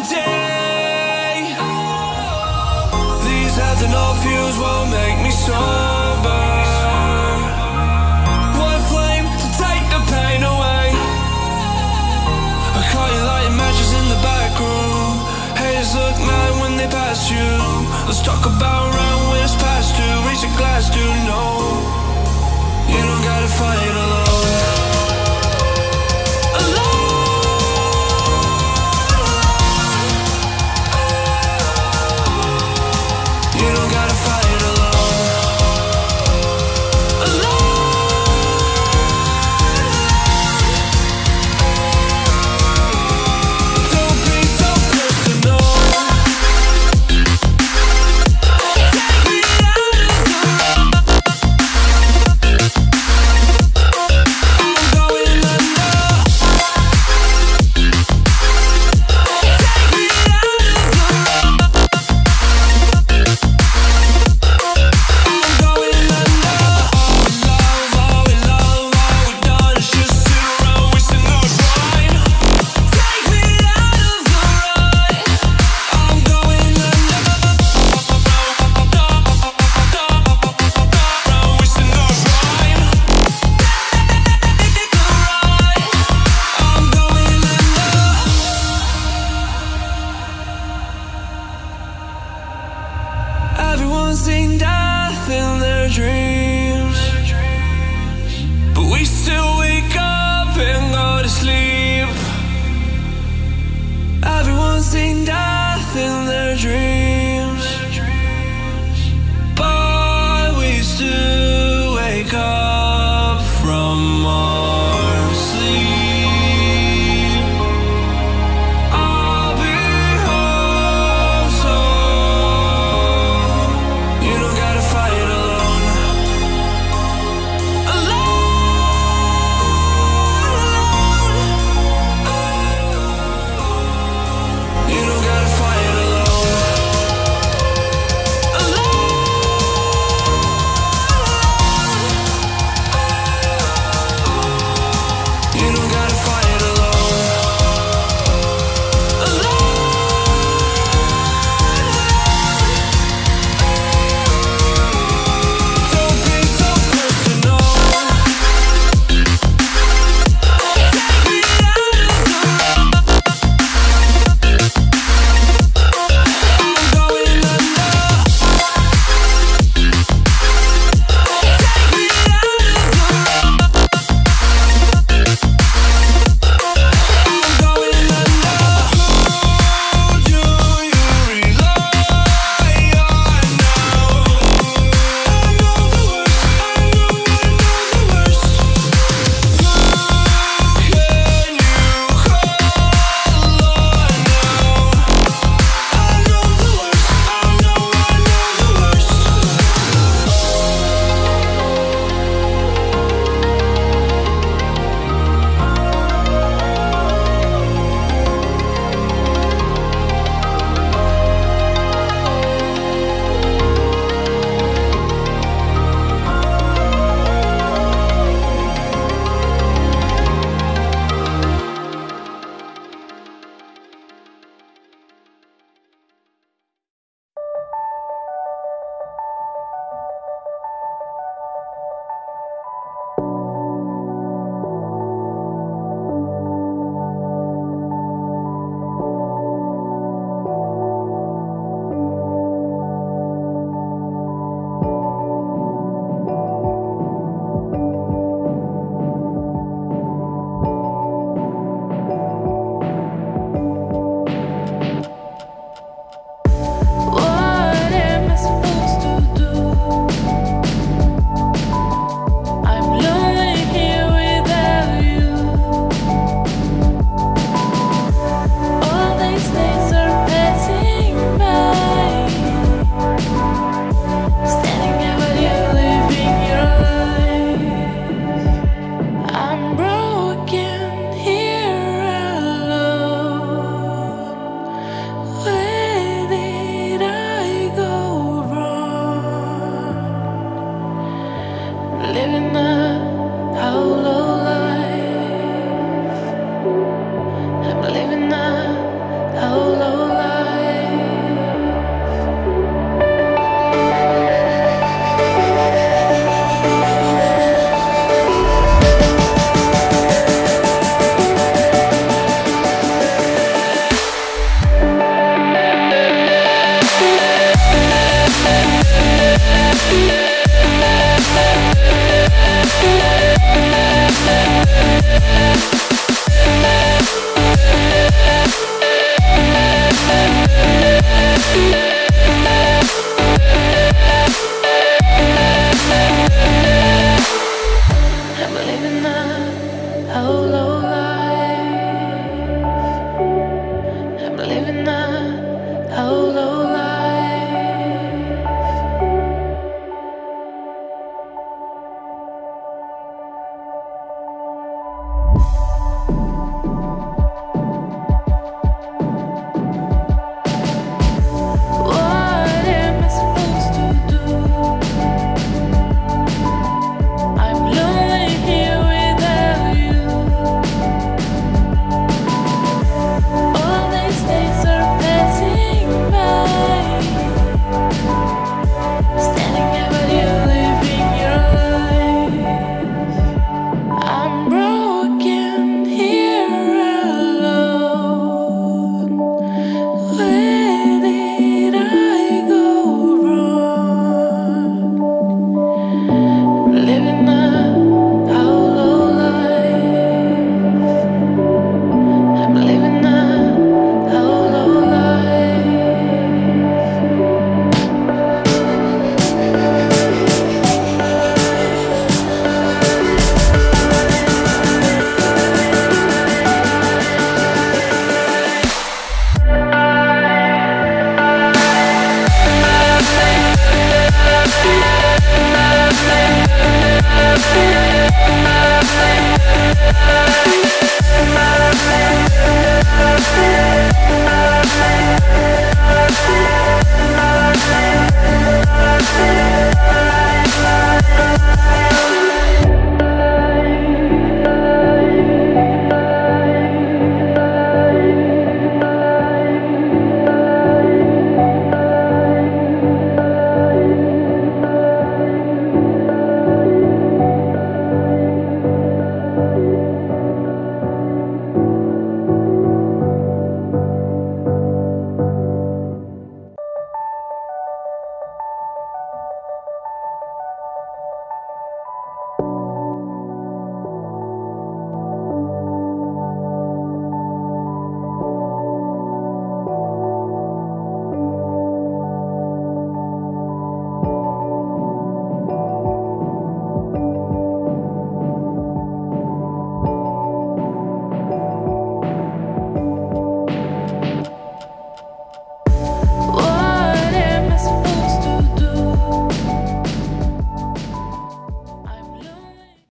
day. These ethanol fuels won't make me sober. One flame to take the pain away. I caught you lighting matches in the back room. Haters look mad when they pass you. Let's talk about round when it's past due. Raise a glass, do no. You don't gotta fight living the. love.